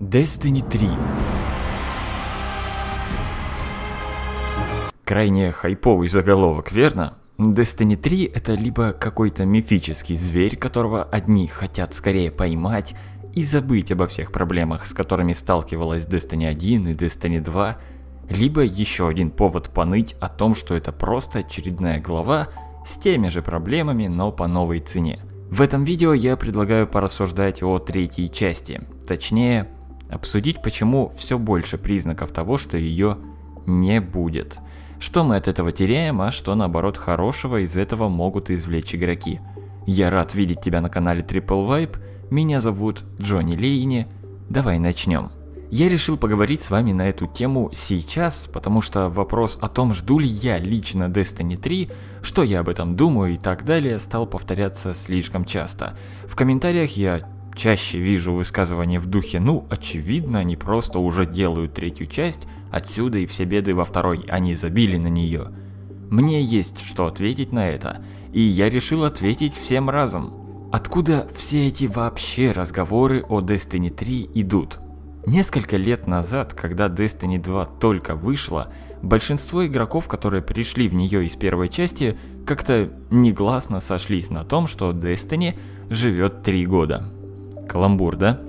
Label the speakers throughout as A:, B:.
A: Destiny 3 Крайне хайповый заголовок, верно? Destiny 3 это либо какой-то мифический зверь, которого одни хотят скорее поймать и забыть обо всех проблемах, с которыми сталкивалась Destiny 1 и Destiny 2, либо еще один повод поныть о том, что это просто очередная глава с теми же проблемами, но по новой цене. В этом видео я предлагаю порассуждать о третьей части, точнее, обсудить почему все больше признаков того, что ее не будет. Что мы от этого теряем, а что наоборот хорошего из этого могут извлечь игроки. Я рад видеть тебя на канале Triple Vibe, меня зовут Джонни Лейни, давай начнем. Я решил поговорить с вами на эту тему сейчас, потому что вопрос о том, жду ли я лично Destiny 3, что я об этом думаю и так далее, стал повторяться слишком часто. В комментариях я чаще вижу высказывания в духе «ну, очевидно, они просто уже делают третью часть, отсюда и все беды во второй, они забили на нее». Мне есть что ответить на это, и я решил ответить всем разом. Откуда все эти вообще разговоры о Destiny 3 идут? Несколько лет назад, когда Destiny 2 только вышла, большинство игроков, которые пришли в нее из первой части, как-то негласно сошлись на том, что Destiny живет 3 года. Каламбур, да?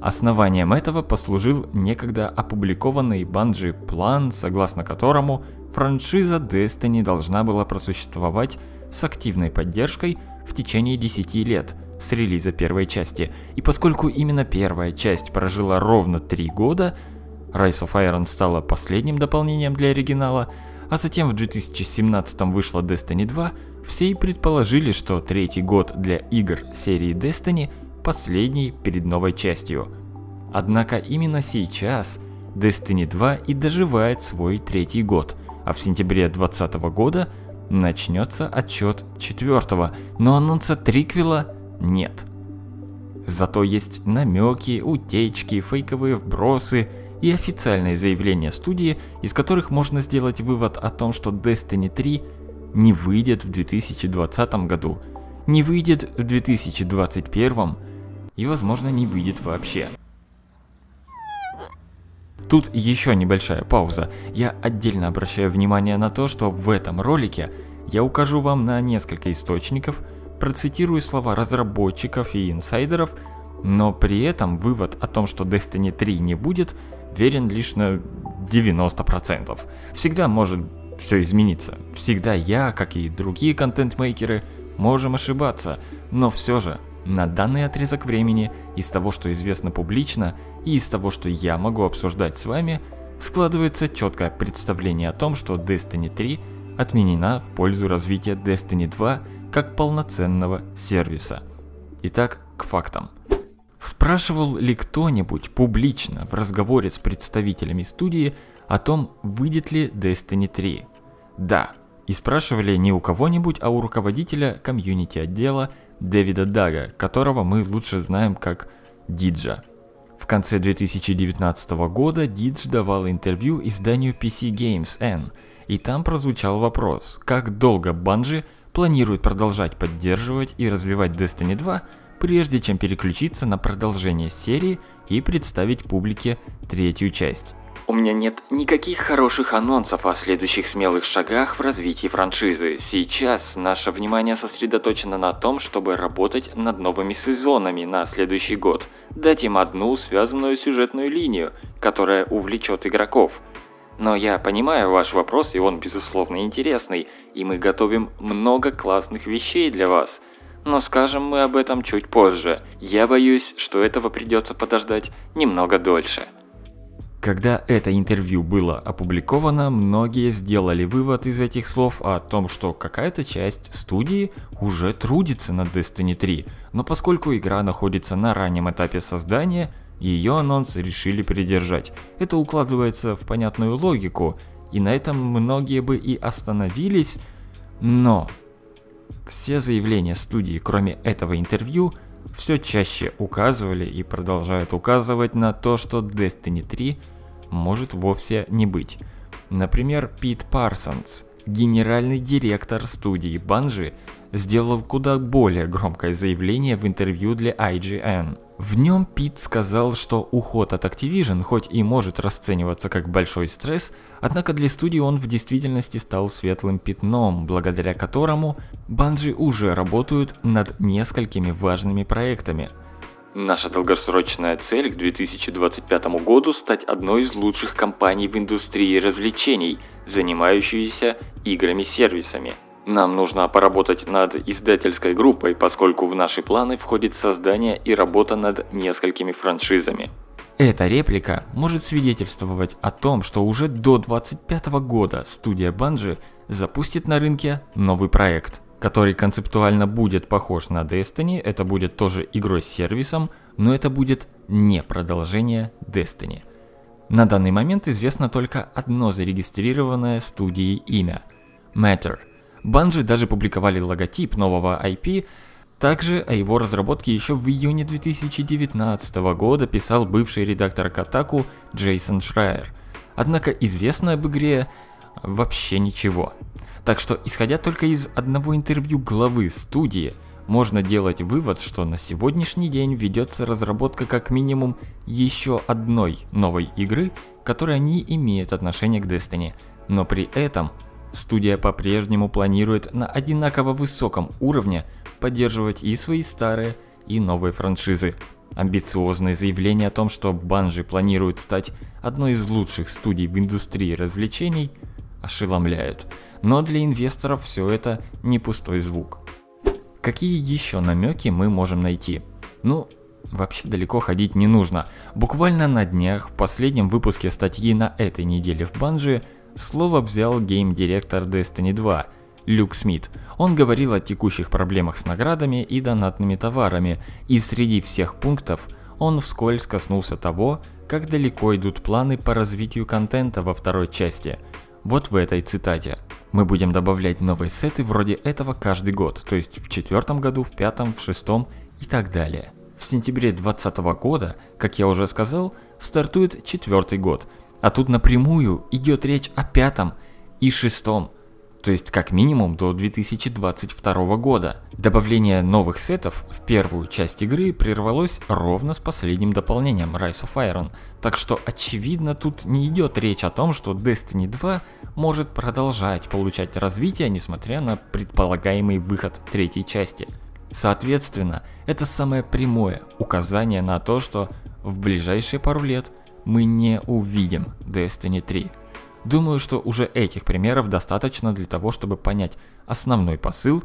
A: Основанием этого послужил некогда опубликованный Bungie план, согласно которому франшиза Destiny должна была просуществовать с активной поддержкой в течение 10 лет – с релиза первой части. И поскольку именно первая часть прожила ровно три года, Rise of Iron стала последним дополнением для оригинала, а затем в 2017 вышла Destiny 2, все и предположили, что третий год для игр серии Destiny последний перед новой частью. Однако именно сейчас Destiny 2 и доживает свой третий год, а в сентябре 2020 года начнется отчет четвертого, но анонса триквела нет. Зато есть намеки, утечки, фейковые вбросы и официальные заявления студии, из которых можно сделать вывод о том, что Destiny 3 не выйдет в 2020 году, не выйдет в 2021 и возможно не выйдет вообще. Тут еще небольшая пауза. Я отдельно обращаю внимание на то, что в этом ролике я укажу вам на несколько источников, процитирую слова разработчиков и инсайдеров, но при этом вывод о том, что Destiny 3 не будет, верен лишь на 90%. Всегда может все измениться. Всегда я, как и другие контент-мейкеры, можем ошибаться, но все же на данный отрезок времени из того, что известно публично, и из того, что я могу обсуждать с вами, складывается четкое представление о том, что Destiny 3 отменена в пользу развития Destiny 2 как полноценного сервиса. Итак, к фактам. Спрашивал ли кто-нибудь публично в разговоре с представителями студии о том, выйдет ли Destiny 3? Да. И спрашивали не у кого-нибудь, а у руководителя комьюнити отдела Дэвида Дага, которого мы лучше знаем как Диджа. В конце 2019 года Дидж давал интервью изданию PC Games N, и там прозвучал вопрос, как долго Bungie планирует продолжать поддерживать и развивать Destiny 2, прежде чем переключиться на продолжение серии и представить публике третью часть.
B: У меня нет никаких хороших анонсов о следующих смелых шагах в развитии франшизы. Сейчас наше внимание сосредоточено на том, чтобы работать над новыми сезонами на следующий год. Дать им одну связанную сюжетную линию, которая увлечет игроков – но я понимаю ваш вопрос, и он безусловно интересный, и мы готовим много классных вещей для вас. Но скажем мы об этом чуть позже. Я боюсь, что этого придется подождать немного дольше.
A: Когда это интервью было опубликовано, многие сделали вывод из этих слов о том, что какая-то часть студии уже трудится над Destiny 3, но поскольку игра находится на раннем этапе создания, ее анонс решили придержать. Это укладывается в понятную логику, и на этом многие бы и остановились, но все заявления студии, кроме этого интервью, все чаще указывали и продолжают указывать на то, что Destiny 3 может вовсе не быть. Например, Пит Парсонс, генеральный директор студии Bungie, сделал куда более громкое заявление в интервью для IGN – В нем Пит сказал, что уход от Activision хоть и может расцениваться как большой стресс, однако для студии он в действительности стал светлым пятном, благодаря которому Банжи уже работают над несколькими важными проектами.
B: Наша долгосрочная цель к 2025 году стать одной из лучших компаний в индустрии развлечений, занимающейся играми-сервисами. Нам нужно поработать над издательской группой, поскольку в наши планы входит создание и работа над несколькими франшизами.
A: Эта реплика может свидетельствовать о том, что уже до 25 года студия Bungie запустит на рынке новый проект, который концептуально будет похож на Destiny, это будет тоже игрой-сервисом, но это будет не продолжение Destiny. На данный момент известно только одно зарегистрированное студией имя – Matter – Bungie даже публиковали логотип нового IP, также о его разработке еще в июне 2019 года писал бывший редактор Катаку Джейсон Шрайер. Однако известно об игре вообще ничего. Так что, исходя только из одного интервью главы студии, можно делать вывод, что на сегодняшний день ведется разработка как минимум еще одной новой игры, которая не имеет отношения к Destiny, но при этом Студия по-прежнему планирует на одинаково высоком уровне поддерживать и свои старые, и новые франшизы. Амбициозные заявления о том, что Банжи планирует стать одной из лучших студий в индустрии развлечений, ошеломляют. Но для инвесторов все это не пустой звук. Какие еще намеки мы можем найти? Ну, вообще далеко ходить не нужно. Буквально на днях в последнем выпуске статьи на этой неделе в Банжи Слово взял гейм-директор Destiny 2, Люк Смит. Он говорил о текущих проблемах с наградами и донатными товарами, и среди всех пунктов он вскользь коснулся того, как далеко идут планы по развитию контента во второй части. Вот в этой цитате. Мы будем добавлять новые сеты вроде этого каждый год, то есть в четвертом году, в пятом, в шестом и так далее. В сентябре 2020 года, как я уже сказал, стартует четвертый год – а тут напрямую идет речь о пятом и шестом, то есть как минимум до 2022 года. Добавление новых сетов в первую часть игры прервалось ровно с последним дополнением Rise of Iron, так что очевидно тут не идет речь о том, что Destiny 2 может продолжать получать развитие, несмотря на предполагаемый выход третьей части. Соответственно, это самое прямое указание на то, что в ближайшие пару лет мы не увидим Destiny 3. Думаю, что уже этих примеров достаточно для того, чтобы понять основной посыл.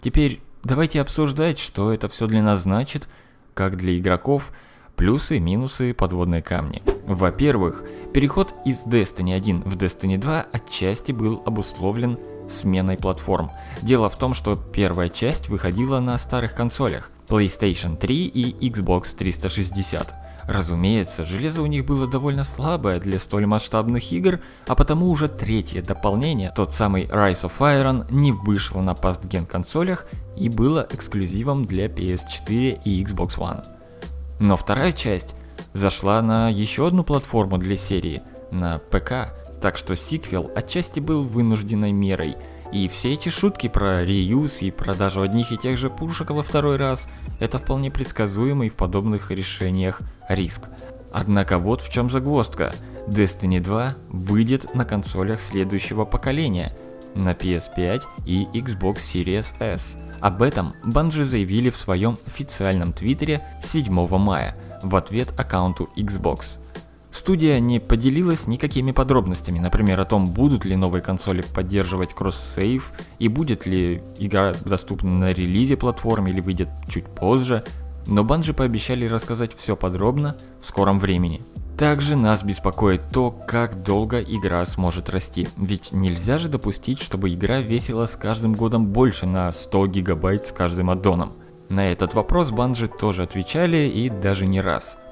A: Теперь давайте обсуждать, что это все для нас значит, как для игроков, плюсы, минусы, подводные камни. Во-первых, переход из Destiny 1 в Destiny 2 отчасти был обусловлен сменой платформ. Дело в том, что первая часть выходила на старых консолях PlayStation 3 и Xbox 360. Разумеется, железо у них было довольно слабое для столь масштабных игр, а потому уже третье дополнение, тот самый Rise of Iron, не вышло на пастген консолях и было эксклюзивом для PS4 и Xbox One. Но вторая часть зашла на еще одну платформу для серии, на ПК, так что сиквел отчасти был вынужденной мерой – и все эти шутки про реюз и продажу одних и тех же пушек во второй раз – это вполне предсказуемый в подобных решениях риск. Однако вот в чем загвоздка. Destiny 2 выйдет на консолях следующего поколения – на PS5 и Xbox Series S. Об этом Bungie заявили в своем официальном твиттере 7 мая в ответ аккаунту Xbox – Студия не поделилась никакими подробностями, например, о том, будут ли новые консоли поддерживать кросс-сейв и будет ли игра доступна на релизе платформ или выйдет чуть позже, но Банжи пообещали рассказать все подробно в скором времени. Также нас беспокоит то, как долго игра сможет расти, ведь нельзя же допустить, чтобы игра весила с каждым годом больше на 100 гигабайт с каждым аддоном. На этот вопрос Банжи тоже отвечали и даже не раз –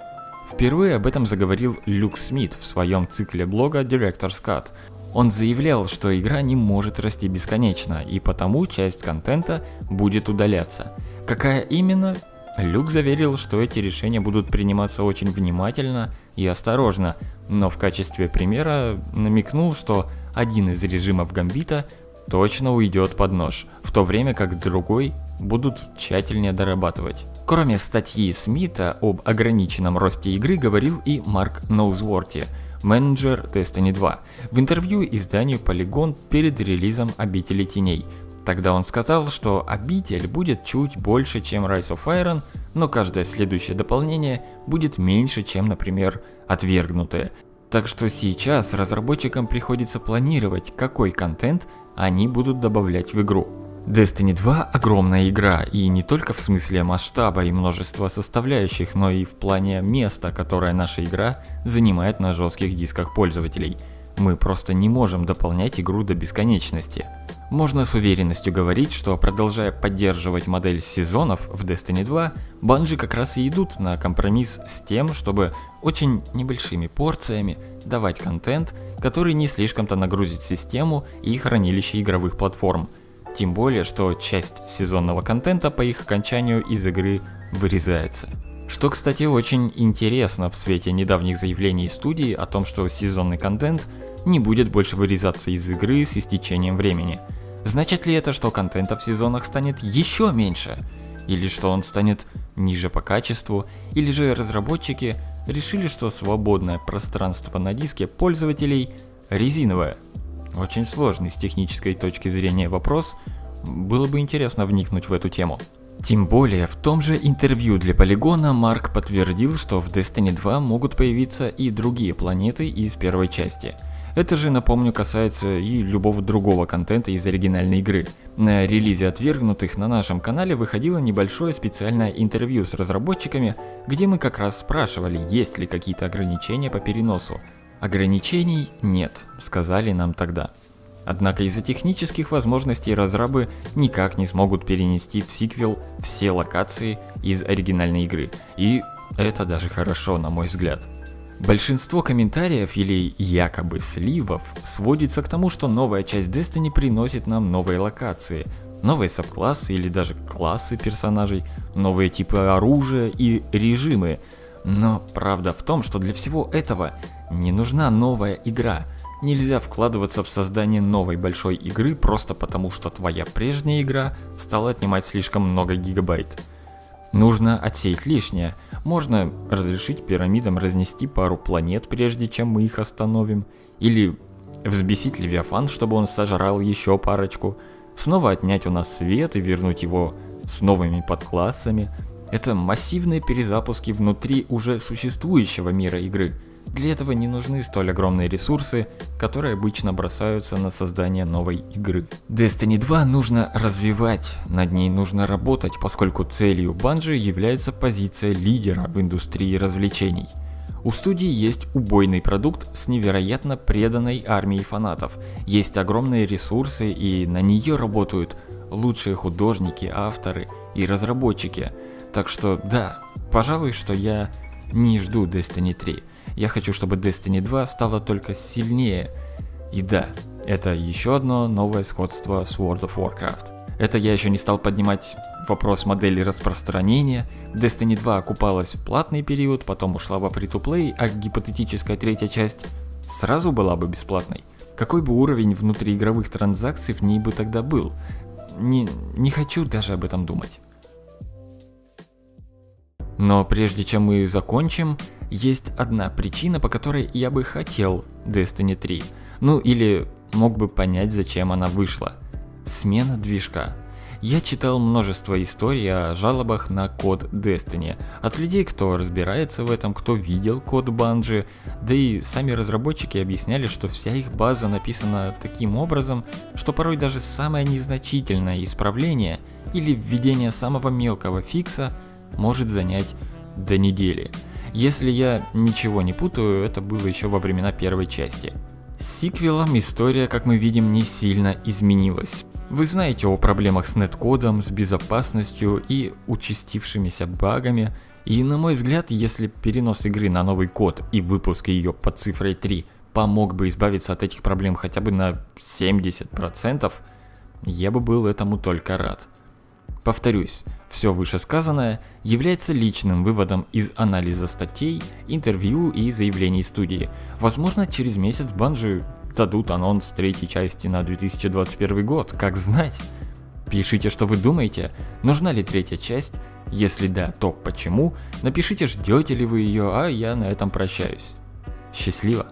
A: Впервые об этом заговорил Люк Смит в своем цикле блога Director's Cut. Он заявлял, что игра не может расти бесконечно, и потому часть контента будет удаляться. Какая именно? Люк заверил, что эти решения будут приниматься очень внимательно и осторожно, но в качестве примера намекнул, что один из режимов Гамбита точно уйдет под нож, в то время как другой будут тщательнее дорабатывать. Кроме статьи Смита об ограниченном росте игры говорил и Марк Ноузворти, менеджер Destiny 2, в интервью изданию Polygon перед релизом Обители Теней. Тогда он сказал, что обитель будет чуть больше, чем Rise of Iron, но каждое следующее дополнение будет меньше, чем, например, отвергнутое. Так что сейчас разработчикам приходится планировать, какой контент они будут добавлять в игру. Destiny 2 огромная игра, и не только в смысле масштаба и множества составляющих, но и в плане места, которое наша игра занимает на жестких дисках пользователей. Мы просто не можем дополнять игру до бесконечности. Можно с уверенностью говорить, что продолжая поддерживать модель сезонов в Destiny 2, Bungie как раз и идут на компромисс с тем, чтобы очень небольшими порциями давать контент, который не слишком-то нагрузит систему и хранилище игровых платформ – тем более, что часть сезонного контента по их окончанию из игры вырезается. Что, кстати, очень интересно в свете недавних заявлений студии о том, что сезонный контент не будет больше вырезаться из игры с истечением времени. Значит ли это, что контента в сезонах станет еще меньше? Или что он станет ниже по качеству? Или же разработчики решили, что свободное пространство на диске пользователей резиновое? Очень сложный с технической точки зрения вопрос, было бы интересно вникнуть в эту тему. Тем более, в том же интервью для Полигона Марк подтвердил, что в Destiny 2 могут появиться и другие планеты из первой части. Это же, напомню, касается и любого другого контента из оригинальной игры. На релизе отвергнутых на нашем канале выходило небольшое специальное интервью с разработчиками, где мы как раз спрашивали, есть ли какие-то ограничения по переносу. Ограничений нет, сказали нам тогда. Однако из-за технических возможностей разрабы никак не смогут перенести в сиквел все локации из оригинальной игры. И это даже хорошо, на мой взгляд. Большинство комментариев или якобы сливов сводится к тому, что новая часть Destiny приносит нам новые локации, новые сабклассы или даже классы персонажей, новые типы оружия и режимы. Но правда в том, что для всего этого не нужна новая игра. Нельзя вкладываться в создание новой большой игры просто потому, что твоя прежняя игра стала отнимать слишком много гигабайт. Нужно отсеять лишнее. Можно разрешить пирамидам разнести пару планет, прежде чем мы их остановим. Или взбесить Левиафан, чтобы он сожрал еще парочку. Снова отнять у нас свет и вернуть его с новыми подклассами. Это массивные перезапуски внутри уже существующего мира игры – для этого не нужны столь огромные ресурсы, которые обычно бросаются на создание новой игры. Destiny 2 нужно развивать, над ней нужно работать, поскольку целью Bungie является позиция лидера в индустрии развлечений. У студии есть убойный продукт с невероятно преданной армией фанатов, есть огромные ресурсы и на нее работают лучшие художники, авторы и разработчики. Так что да, пожалуй, что я не жду Destiny 3. Я хочу, чтобы Destiny 2 стала только сильнее. И да, это еще одно новое сходство с World of Warcraft. Это я еще не стал поднимать вопрос модели распространения. Destiny 2 окупалась в платный период, потом ушла во free-to-play, а гипотетическая третья часть сразу была бы бесплатной. Какой бы уровень внутриигровых транзакций в ней бы тогда был? Не, не хочу даже об этом думать. Но прежде чем мы закончим, есть одна причина, по которой я бы хотел Destiny 3. Ну или мог бы понять, зачем она вышла. Смена движка. Я читал множество историй о жалобах на код Destiny, от людей, кто разбирается в этом, кто видел код Bungie, да и сами разработчики объясняли, что вся их база написана таким образом, что порой даже самое незначительное исправление или введение самого мелкого фикса может занять до недели. Если я ничего не путаю, это было еще во времена первой части. С сиквелом история, как мы видим, не сильно изменилась. Вы знаете о проблемах с неткодом, с безопасностью и участившимися багами, и на мой взгляд, если перенос игры на новый код и выпуск ее под цифрой 3 помог бы избавиться от этих проблем хотя бы на 70%, я бы был этому только рад. Повторюсь, все вышесказанное является личным выводом из анализа статей, интервью и заявлений студии. Возможно, через месяц Банжи дадут анонс третьей части на 2021 год, как знать. Пишите, что вы думаете, нужна ли третья часть, если да, то почему, напишите, ждете ли вы ее, а я на этом прощаюсь. Счастливо!